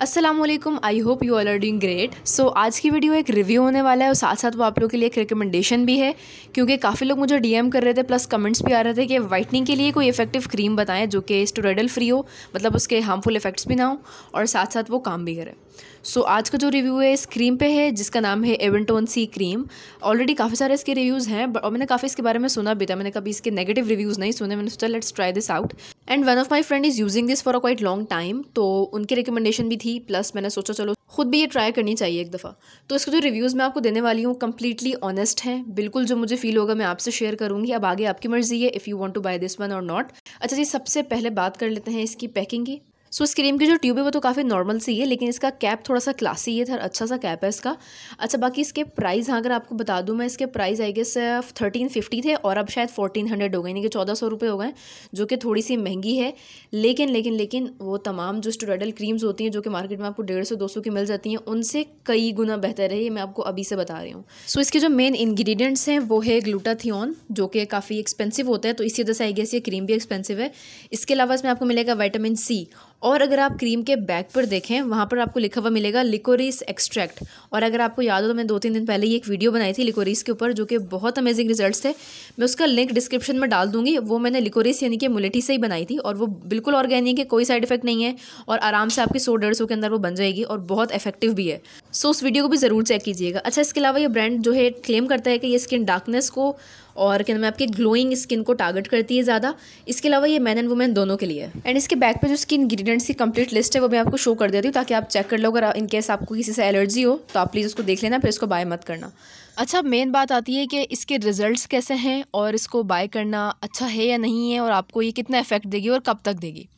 Aslam I hope you all are doing great so आज की video एक रिव्यू होने वाला है और साथ साथ वो आप लोग के लिए एक रिकमेंडेशन भी है क्योंकि काफ़ी लोग मुझे डीएम कर रहे थे प्लस कमेंट्स भी आ रहे थे कि वाइटनिंग के लिए कोई इफ़ेक्टिव क्रीम बताएँ जो कि स्टोरेडल फ्री हो मतलब उसके हार्मफुल इफेक्ट्स भी ना हो और साथ साथ वो काम भी करें। सो so, आज का जो रिव्यू है इस क्रीम पे है जिसका नाम है एवेंटोन सी क्रीम ऑलरेडी काफ़ी सारे इसके रिव्यूज़ हैं और मैंने काफ़ी इसके बारे में सुना भी था। मैंने कभी इसके नेगेटिव रिव्यूज़ नहीं सुने मैंने सोचा let's try this out and one of my friend is using this for a quite long time तो उनकी रिकमेंडेशन भी थी प्लस मैंने सोचा, चलो, खुद भी ये ट्राई करनी चाहिए एक दफ़ा. तो इसके जो रिव्यूज़ मैं आपको देने वाली हूँ कम्प्लीटली ऑनेस्ट हैं। बिल्कुल जो मुझे फील होगा, मैं आपसे शेयर करूँगी। अब आगे आपकी मर्ज़ी है if you want to buy this one or not अच्छा जी, सबसे पहले बात कर लेते हैं इसकी पैकिंग की। सो इस क्रीम की जो ट्यूब है, वो तो काफ़ी नॉर्मल सी है, लेकिन इसका कैप थोड़ा सा क्लासी है थोड़ा अच्छा सा कैप है इसका। अच्छा बाकी इसके प्राइस हाँ अगर आपको बता दूँ मैं, इसके price I guess thirteen fifty थे, और अब शायद फोर्टीन हंड्रेड हो गए, यानी कि चौदह सौ रुपये हो गए, जो कि थोड़ी सी महँगी है। लेकिन लेकिन लेकिन वो तमाम जो स्टोरेडल क्रीम्स होती हैं, जो कि मार्केट में आपको डेढ़ सौ, दो सौ की मिल जाती हैं, उनसे कई गुना बेहतर है, ये मैं आपको अभी से बता रही हूँ। सो इसके जो मेन इन्ग्रीडियंट्स हैं, वो है ग्लूटाथियोन जो कि काफ़ी एक्सपेंसिव होता है तो इसी वजह से आई गेस ये क्रीम भी एक्सपेंसिव है। इसके अलावा इसमें आपको मिलेगा वाइटामिन सी और अगर आप क्रीम के बैक पर देखें, वहाँ पर आपको लिखा हुआ मिलेगा लिकोरिस एक्सट्रैक्ट और अगर आपको याद हो तो मैं दो तीन दिन पहले ही एक वीडियो बनाई थी लिकोरिस के ऊपर, जो कि बहुत अमेजिंग रिजल्ट्स थे. मैं उसका लिंक डिस्क्रिप्शन में डाल दूँगी. वो मैंने लिकोरिस यानी कि मुलेटी से ही बनाई थी और वो बिल्कुल ऑर्गेनिक है, कोई साइड इफ़ेक्ट नहीं है और आराम से आपकी सौ डेढ़ सौ के अंदर वो बन जाएगी और बहुत इफ़ेक्टिव भी है. सो उस वीडियो को भी ज़रूर चेक कीजिएगा. अच्छा इसके अलावा ये ब्रांड जो है क्लेम करता है कि ये स्किन डार्कनेस को और क्या नाम है आपकी ग्लोइंग स्किन को टारगेट करती है ज़्यादा। इसके अलावा ये मैन एंड वुमेन दोनों के लिए। एंड इसके बैक पे जो स्किन इंग्रीडियंट्स की कंप्लीट लिस्ट है वो मैं आपको शो कर देती हूँ ताकि आप चेक कर लो। अगर इनकेस आपको किसी से एलर्जी हो तो आप प्लीज़ उसको देख लेना फिर इसको बाय मत करना। अच्छा मेन बात आती है कि इसके रिज़ल्ट्स कैसे हैं और इसको बाय करना अच्छा है या नहीं है और आपको ये कितना इफ़ेक्ट देगी और कब तक देगी?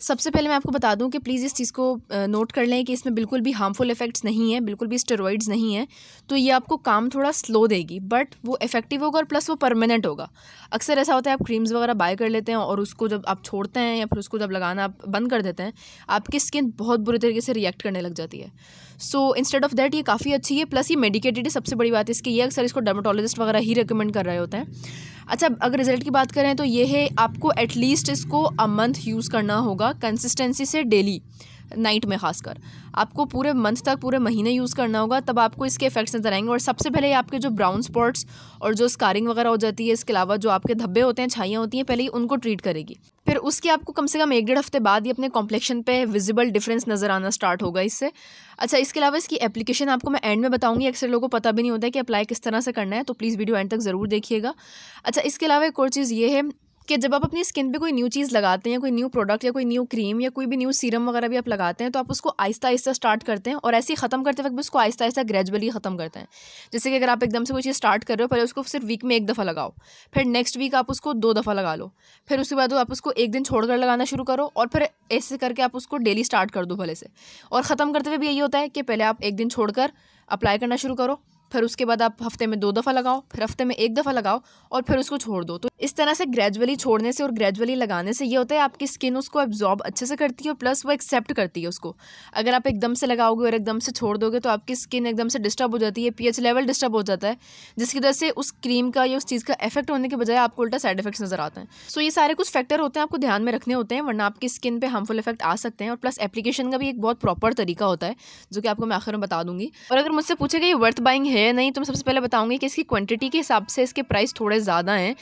सबसे पहले मैं आपको बता दूँ कि प्लीज़ इस चीज़ को नोट कर लें कि इसमें बिल्कुल भी हार्मफुल इफेक्ट्स नहीं है, बिल्कुल भी स्टेरॉइड्स नहीं है तो ये आपको काम थोड़ा स्लो देगी बट वो इफ़ेक्टिव होगा और प्लस वो परमानेंट होगा। अक्सर ऐसा होता है, आप क्रीम्स वगैरह बाय कर लेते हैं और उसको जब आप छोड़ते हैं या फिर उसको जब लगाना आप बंद कर देते हैं, आपकी स्किन बहुत बुरे तरीके से रिएक्ट करने लग जाती है। सो इंस्टेड ऑफ़ दैट ये काफ़ी अच्छी है प्लस ये मेडिकेटेड है सबसे बड़ी बात इसकी ये अक्सर इसको डर्माटोलॉजिस्ट वगैरह ही रिकमेंड कर रहे होते हैं। अच्छा अगर रिज़ल्ट की बात करें तो ये है, आपको एटलीस्ट इसको अ मंथ यूज़ करना होगा कंसिस्टेंसी से डेली नाइट में खासकर। आपको पूरे मंथ तक, पूरे महीने यूज़ करना होगा, तब आपको इसके इफेक्ट्स नज़र आएँगे। और सबसे पहले आपके जो ब्राउन स्पॉट्स और जो स्कारिंग वगैरह हो जाती है, इसके अलावा जो आपके धब्बे होते हैं, छाइयाँ होती हैं, पहले ही उनको ट्रीट करेगी। फिर उसके आपको कम से कम एक डेढ़ हफ़्ते बाद ही अपने कॉम्प्लेक्शन पे विजिबल डिफरेंस नज़र आना स्टार्ट होगा इससे। अच्छा इसके अलावा इसकी एप्लीकेशन आपको मैं एंड में बताऊँगी, अक्सर लोगों को पता भी नहीं होता है कि अप्लाई किस तरह से करना है तो प्लीज़ वीडियो एंड तक ज़रूर देखिएगा। अच्छा इसके अलावा एक और चीज़ ये है कि जब आप अपनी स्किन पे कोई न्यू चीज़ लगाते हैं, कोई न्यू प्रोडक्ट या कोई न्यू क्रीम या कोई भी न्यू सीरम वगैरह भी आप लगाते हैं तो आप उसको आहिस्ता आहिस्ता स्टार्ट करते हैं और ऐसे ही ख़त्म करते वक्त भी उसको आहिस्ता आहिस्ता ग्रेजुअली ख़त्म करते हैं। जैसे कि अगर आप एकदम से कोई चीज़ स्टार्ट कर रहे हो, पहले उसको सिर्फ़ वीक में एक दफ़ा लगाओ, फिर नेक्स्ट वीक आप उसको दो दफ़ा लगा लो, फिर उसके बाद आप उसको एक दिन छोड़कर लगाना शुरू करो और फिर ऐसे करके आप उसको डेली स्टार्ट कर दो भले से। और ख़त्म करते हुए भी यही होता है कि पहले आप एक दिन छोड़कर अप्लाई करना शुरू करो, फिर उसके बाद आप हफ़्ते में दो दफ़ा लगाओ, फिर हफ़्ते में एक दफ़ा लगाओ और फिर उसको छोड़ दो। तो इस तरह से ग्रेजुअली छोड़ने से और ग्रेजुअली लगाने से ये होता है, आपकी स्किन उसको एब्जॉर्ब अच्छे से करती है और प्लस वो एक्सेप्ट करती है उसको। अगर आप एकदम से लगाओगे और एकदम से छोड़ दोगे तो आपकी स्किन एकदम से डिस्टर्ब हो जाती है पीएच लेवल डिस्टर्ब हो जाता है, जिसकी वजह से उस क्रीम का या उस चीज़ का इफ़ेक्ट होने के बजाय आपको उल्टा साइड इफेक्ट्स नज़र आते हैं। सो ये सारे कुछ फैक्टर होते हैं, आपको ध्यान में रखने होते हैं, वरना आपकी स्किन पर हार्मफुल इफ़ेक्ट आ सकते हैं और प्लस एप्लीकेशन का भी एक बहुत प्रॉपर तरीका होता है, जो कि आपको मैं आखिर में बता दूँगी। और अगर मुझसे पूछेगा ये वर्थ बाइंग है नहीं तो मैं सबसे पहले बताऊँगी कि इसकी क्वांटिटी के हिसाब से इसके प्राइस थोड़े ज़्यादा हैं।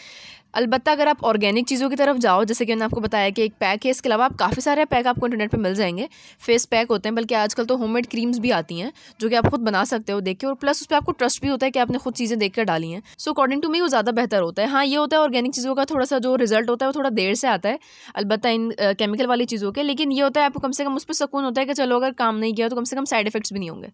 अलबत्त अगर आप ऑर्गेनिक चीज़ों की तरफ़ जाओ, जैसे कि मैंने आपको बताया कि एक पैक है, इसके अलावा आप काफ़ी सारे पैक आपको इंटरनेट पर मिल जाएँगे। फेस पैक होते हैं, बल्कि आजकल तो होममेड क्रीम्स भी आती हैं, जो कि आप खुद बना सकते हो देख के, और प्लस उस पर आपको ट्रस्ट भी होता है कि आपने खुद चीज़ें देख कर डाली हैं। सो अकॉर्डिंग टू मी वो ज़्यादा बेहतर होता है। हाँ ये होता है ऑर्गेनिक चीज़ों का थोड़ा सा जो रिज़ल्ट होता है, वो थोड़ा देर से आता है, अलबत्त इन केमिकल वाली चीज़ों के। लेकिन ये होता है, आपको कम से कम उस पर सुकून होता है कि चलो, अगर काम नहीं किया तो कम से कम साइड इफेक्ट्स भी नहीं होंगे।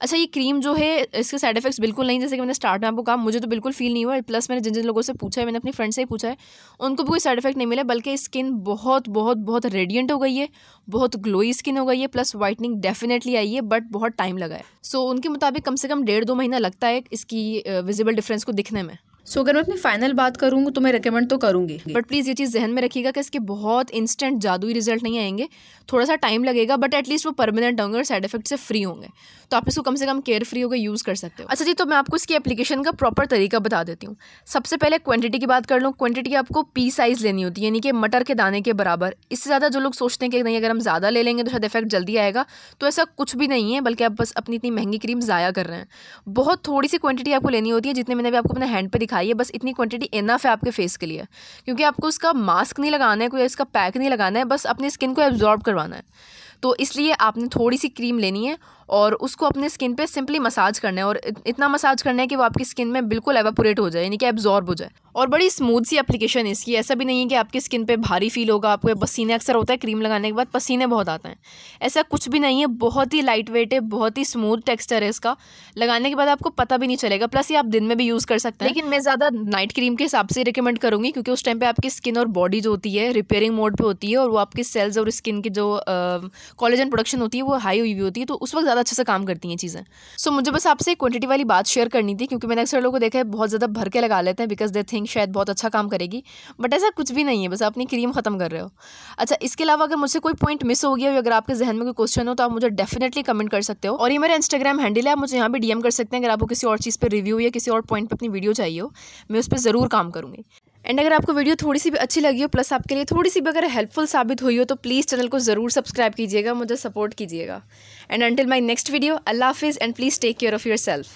अच्छा ये क्रीम जो है, इसके साइड इफेक्ट्स बिल्कुल नहीं, जैसे कि मैंने स्टार्ट में आपको कहा, मुझे तो बिल्कुल फील नहीं हुआ प्लस मैंने जिन जिन लोगों से पूछा है, मैंने अपनी फ्रेंड से ही पूछा है। उनको भी कोई साइड इफ़ेक्ट नहीं मिला बल्कि स्किन बहुत बहुत बहुत रेडियंट हो गई है बहुत ग्लोई स्किन हो गई है प्लस वाइटनिंग डेफिनेटली आई है बट बहुत टाइम लगा है। सो so, उनके मुताबिक कम से कम डेढ़ दो महीना लगता है इसकी विजिबल डिफरेंस को दिखने में। सो अगर मैं अपनी फाइनल बात करूँ तो मैं रिकमेंड तो करूँगी। बट प्लीज़ ये चीज़ जहन में रखिएगा कि इसके बहुत इंस्टेंट जादुई रिज़ल्ट नहीं आएँगे। थोड़ा सा टाइम लगेगा बट एटलीस्ट वो परमानेंट होंगे और साइड इफ़ेक्ट से फ्री होंगे। तो आप इसको कम से कम केयर फ्री होकर यूज़ कर सकते हो। अच्छा जी तो मैं आपको इसकी एप्लीकेशन का प्रॉपर तरीका बता देती हूँ। सबसे पहले क्वान्टिटी की बात कर लूँ। क्वान्टिटी आपको पी साइज़ लेनी होती है यानी कि मटर के दाने के बराबर। इससे ज़्यादा जो लोग सोचते हैं कि नहीं अगर हम ज़्यादा ले लेंगे तो शायद इफ़ेक्ट जल्दी आएगा। तो ऐसा कुछ भी नहीं है बल्कि आप बस अपनी इतनी महँगी क्रीम ज़ाया कर रहे हैं। बहुत थोड़ी सी क्वान्टिटी आपको लेनी होती है जितने मैंने भी आपको अपने हैंड पर दिखाई है, बस इतनी क्वांटिटी इनफ है आपके फेस के लिए। क्योंकि आपको उसका मास्क नहीं लगाना है, कोई इसका पैक नहीं लगाना है, बस अपनी स्किन को एब्जॉर्ब करवाना है। तो इसलिए आपने थोड़ी सी क्रीम लेनी है और उसको अपने स्किन पे सिंपली मसाज करना है और इतना मसाज करना है कि वो आपकी स्किन में बिल्कुल एवापोरेट हो जाए, यानी कि एब्जॉर्ब हो जाए। और बड़ी स्मूथ सी एप्लीकेशन इसकी। ऐसा भी नहीं है कि आपकी स्किन पे भारी फील होगा, आपको पसीने अक्सर होता है क्रीम लगाने के बाद, पसीने बहुत आते हैं। ऐसा कुछ भी नहीं है, बहुत ही लाइट वेट है, बहुत ही स्मूथ टेक्सचर है इसका। लगाने के बाद आपको पता भी नहीं चलेगा प्लस ये आप दिन में भी यूज़ कर सकते हैं। लेकिन मैं ज़्यादा नाइट क्रीम के हिसाब से रिकमेंड करूँगी, क्योंकि उस टाइम पर आपकी स्किन और बॉडी जो होती है रिपेयरिंग मोड पर होती है और वो आपकी सेल्स और स्किन की जो कॉलेजन प्रोडक्शन होती है, वो हाई हुई हुई होती है। तो उस वक्त ज़्यादा अच्छे से काम करती हैं चीज़ें। सो मुझे बस आपसे एक क्वांटिटी वाली बात शेयर करनी थी, क्योंकि मैंने अक्सर लोगों को देखा है, बहुत ज़्यादा भर के लगा लेते हैं बिकॉज़ दे थिंक शायद बहुत अच्छा काम करेगी। बट ऐसा कुछ भी नहीं है, बस आप अपनी क्रीम ख़त्म कर रहे हो। अच्छा इसके अलावा अगर मुझसे कोई पॉइंट मिस हो गया हो, अगर आपके जहन में कोई क्वेश्चन हो तो आप मुझे डेफिनेटली कमेंट कर सकते हो। और ये मेरा इंस्टाग्राम हैंडल है, आप मुझे यहाँ भी डीएम कर सकते हैं, अगर आपको किसी और चीज़ पर रिव्यू या किसी और पॉइंट पर अपनी वीडियो चाहिए हो, मैं उस पर ज़रूर काम करूँगी। एंड अगर आपको वीडियो थोड़ी सी भी अच्छी लगी हो प्लस आपके लिए थोड़ी सी भी अगर हेल्पफुल साबित हुई हो तो प्लीज़ चैनल को ज़रूर सब्सक्राइब कीजिएगा, मुझे सपोर्ट कीजिएगा। And until my next video अल्लाह हाफिज़ and please take care of yourself